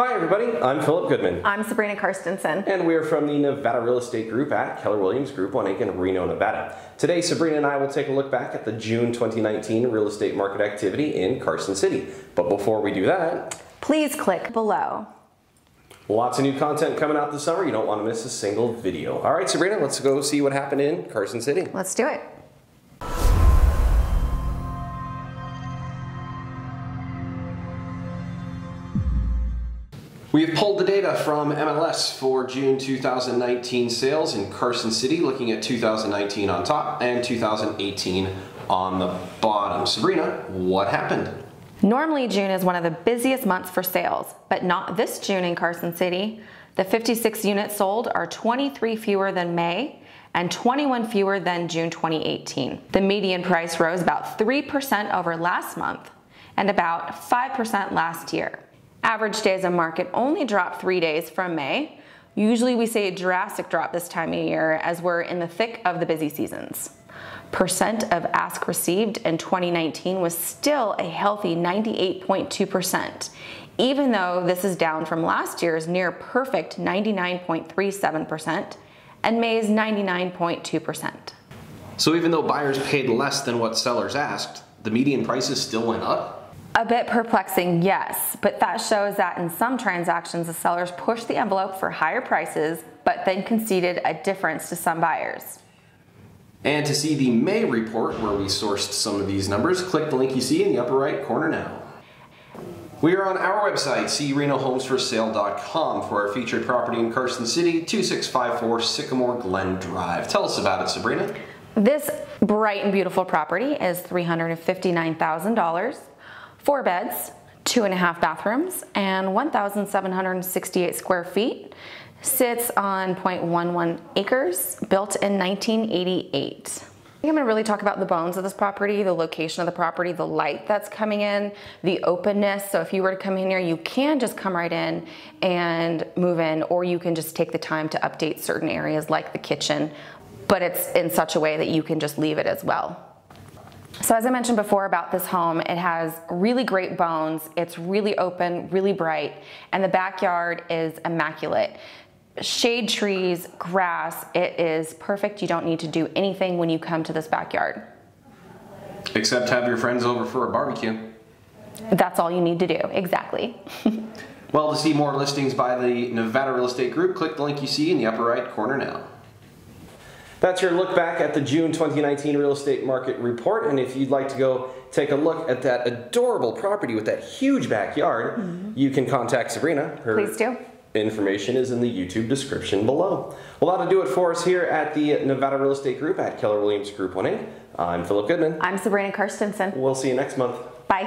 Hi everybody, I'm Phillip Goodman. I'm Sabrina Carstensen. And we're from the Nevada Real Estate Group at Keller Williams Group on Aiken, Reno, Nevada. Today, Sabrina and I will take a look back at the June 2019 real estate market activity in Carson City. But before we do that, please click below. Lots of new content coming out this summer. You don't want to miss a single video. All right, Sabrina, let's go see what happened in Carson City. Let's do it. We have pulled the data from MLS for June 2019 sales in Carson City, looking at 2019 on top and 2018 on the bottom. Sabrina, what happened? Normally, June is one of the busiest months for sales, but not this June in Carson City. The 56 units sold are 23 fewer than May and 21 fewer than June 2018. The median price rose about 3% over last month and about 5% last year. Average days on market only dropped three days from May. Usually we say a drastic drop this time of year as we're in the thick of the busy seasons. Percent of ask received in 2019 was still a healthy 98.2%, even though this is down from last year's near perfect 99.37% and May's 99.2%. So even though buyers paid less than what sellers asked, the median prices still went up? A bit perplexing, yes, but that shows that in some transactions, the sellers pushed the envelope for higher prices, but then conceded a difference to some buyers. And to see the May report where we sourced some of these numbers, click the link you see in the upper right corner now. We are on our website, seerenohomesforsale.com for our featured property in Carson City, 2654 Sycamore Glen Drive. Tell us about it, Sabrina. This bright and beautiful property is $359,000 four beds, two and a half bathrooms, and 1,768 square feet. Sits on 0.11 acres, built in 1988. I'm going to really talk about the bones of this property, the location of the property, the light that's coming in, the openness. So if you were to come in here, you can just come right in and move in, or you can just take the time to update certain areas like the kitchen, but it's in such a way that you can just leave it as well. So as I mentioned before about this home, it has really great bones, it's really open, really bright, and the backyard is immaculate. Shade trees, grass, it is perfect. You don't need to do anything when you come to this backyard. Except have your friends over for a barbecue. That's all you need to do, exactly. well, to see more listings by the Nevada Real Estate Group, click the link you see in the upper right corner now. That's your look back at the June 2019 real estate market report. And if you'd like to go take a look at that adorable property with that huge backyard, mm -hmm. you can contact Sabrina. Her Please do. Information is in the YouTube description below. Well, that'll do it for us here at the Nevada Real Estate Group at Keller Williams Group 1 I'm Phillip Goodman. I'm Sabrina Carstensen. We'll see you next month. Bye.